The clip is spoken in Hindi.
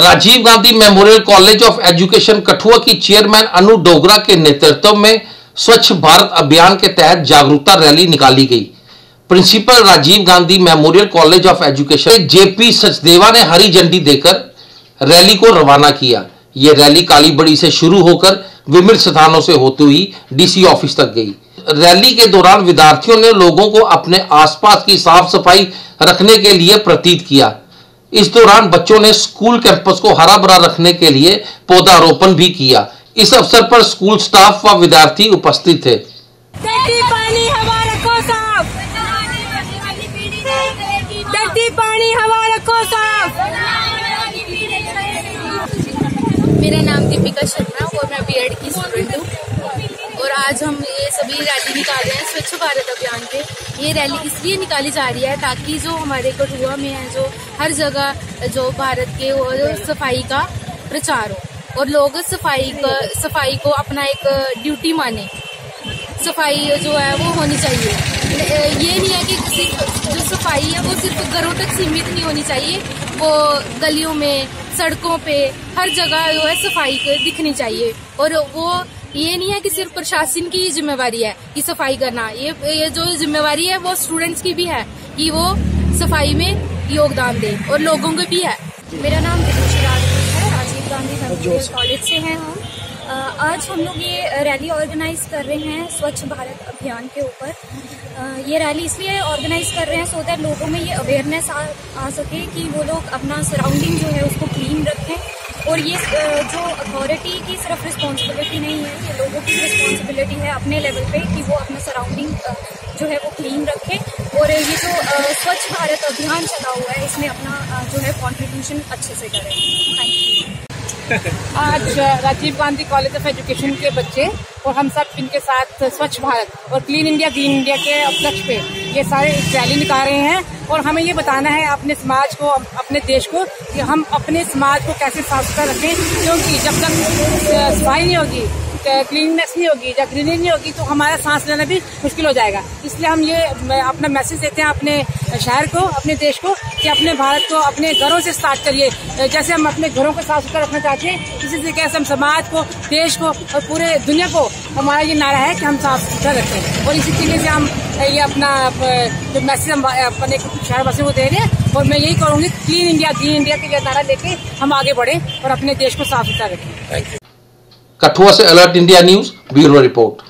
Rajiv Gandhi memorial college of education Kathua की चेयरमैन अनु डोगरा के नेतृत्व में स्वच्छ भारत अभियान के तहत जागरूकता रैली निकाली गई। Principal Rajiv Gandhi memorial college of education JP Sachdeva ने हरी झंडी देकर रैली को रवाना किया। ये रैली काली बड़ी से शुरू होकर विभिन्न स्थानों से होती हुई डीसी ऑफ़िस तक गई। रैली के दौरान विद्यार्थियों ने लोगों को अपने आसपास की साफ़ सफ़ाई रखने के लिए प्रतीत किया। इस दौरान बच्चों ने स्कूल कैंपस को हरा भरा रखने के लिए पौधारोपण भी किया। इस अवसर पर स्कूल स्टाफ व विद्यार्थी उपस्थित थे। धरती पानी हवा रखो साफ़। आज हम ये सभी रैली निकाल रहे हैं स्वच्छ भारत अभियान के ये रैली इसलिए निकाली जा रही है ताकि जो हमारे कठुआ में है, जो हर जगह, जो भारत के वो सफ़ाई का प्रचार हो। और लोग सफ़ाई का, सफ़ाई को अपना एक ड्यूटी माने। सफ़ाई जो है वो होनी चाहिए। ये नहीं है कि जो सफ़ाई है वो सिर्फ़ घरों तक सीमित नहीं होनी चाहिए। वो गलियों में, सड़कों पे हर जगह जो है सफ़ाई दिखनी चाहिए। और वो ये नहीं है कि सिर्फ़ प्रशासन की ही जिम्मेवारी है कि सफ़ाई करना। ये ये जो जिम्मेवारी है वो स्टूडेंट्स की भी है कि वो सफ़ाई में योगदान दे और लोगों को भी है। मेरा नाम है। राजीव गांधी कॉलेज से हैं हम। आज हम लोग ये रैली ऑर्गेनाइज कर रहे हैं स्वच्छ भारत अभियान के ऊपर। ये रैली इसलिए ऑर्गेनाइज कर रहे हैं सो दैट लोगों में ये अवेयरनेस आ, आ सके कि वो लोग अपना सराउंडिंग जो है उसको क्लीन रखें। और ये जो अथॉरिटी की सिर्फ़ रिस्पॉन्सिबिलिटी नहीं है की रिस्पॉन्सिबिलिटी है अपने लेवल पे कि वो अपना सराउंडिंग जो है वो क्लीन रखें। और ये जो स्वच्छ भारत अभियान चला हुआ है, इसमें अपना जो है कॉन्ट्रीब्यूशन अच्छे से करें। थैंक यू आज Rajiv Gandhi college of education के बच्चे और हम सब इनके साथ स्वच्छ भारत और क्लीन इंडिया ग्रीन इंडिया के उपलक्ष्य पे ये सारे रैली निकाल रहे हैं। और हमें ये बताना है, अपने समाज को अपने देश को, कि हम अपने समाज को कैसे साफ़ सुथरा रखें, क्योंकि जब तक सफ़ाई नहीं होगी क्लीननेस नहीं होगी या ग्रीनरी नहीं होगी तो हमारा सांस लेना भी मुश्किल हो जाएगा। इसलिए हम ये अपना मैसेज देते हैं अपने शहर को, अपने देश को, कि अपने भारत को, अपने घरों से स्टार्ट करिए। जैसे हम अपने घरों को साफ़ सुथरा रखना चाहते हैं, इसी तरीके से हम समाज को, देश को और पूरे दुनिया को हमारा ये नारा है कि हम साफ़ सुथरा रखें। और इसी तरीके से हम, ये अपना जो मैसेज हम, अपने शहरवासियों को दे रहे हैं, और मैं यही करूँगी क्लीन इंडिया ग्रीन इंडिया के लिए नारा लेके हम आगे बढ़े और अपने देश को साफ़ सुथरा रखें। कठुआ से alert India news bureau report